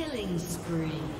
Killing spree.